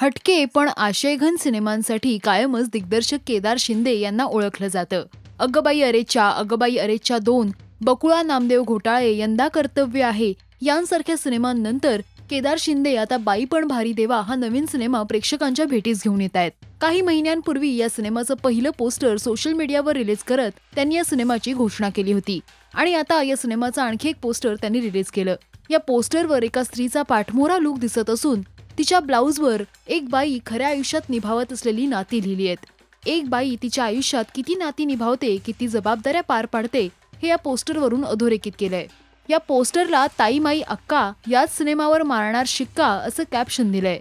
हटके पण आशयघन सिनेमांसाठी कायमच दिग्दर्शक केदार शिंदे यांना ओळखलं जातं. अगबाई अरेच्या अगबाई अरेच्या दोन बकुळा नामदेव घोटाळे यंदा कर्तव्य आहे. यांसारख्या सिनेमांनंतर केदार शिंदे आता बाई पण भारी देवा हा नवीन सिनेमा प्रेक्षकांच्या भेटीस घेऊन येत आहेत. काही महिन्यांपूर्वी या सिनेमाचं पहिलं पोस्टर सोशल मीडियावर रिलीज करत त्यांनी या सिनेमाची घोषणा केली होती. आणि आता या सिनेमाचं आणखी एक पोस्टर त्यांनी रिलीज केलं. या पोस्टरवर एका स्त्रीचा पाठमोरा लुक दिसत असून तिच्या ब्लाऊजवर एक बाई खऱ्या आयुष्यात निभावत असलेली नाती लिहिली आहेत. एक बाई तिच्या आयुष्यात किती नाती निभावते किती जबाबदाऱ्या पार पाडते हे या पोस्टरवरून अधोरेखित केलंय. या पोस्टरला ताई माई अक्का याच सिनेमावर मारणार शिक्का असं कॅप्शन दिलंय.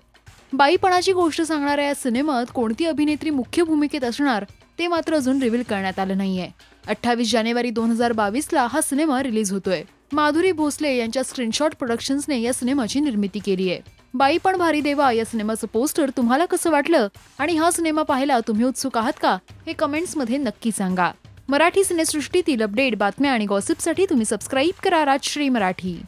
बाईपणाची गोष्ट सांगणाऱ्या या सिनेमात कोणती अभिनेत्री मुख्य भूमिकेत असणार ते मात्र अजून रिव्हील करण्यात आलं नाहीये. अठ्ठावीस जानेवारी दोन हजार बावीसला हा सिनेमा रिलीज होतोय. माधुरी भोसले यांच्या स्क्रीनशॉट प्रोडक्शन्सने या सिनेमाची निर्मिती केली आहे बाई पण भारी देवा या सिनेमाचं पोस्टर तुम्हाला कसं वाटलं? आणि हा सिनेमा पाहायला तुम्ही उत्सुक आहात का? हे कमेंट्समध्ये नक्की सांगा. मराठी सिनेसृष्टीतील अपडेट बातम्या आणि गॉसिपसाठी तुम्ही सबस्क्राईब करा राजश्री मराठी.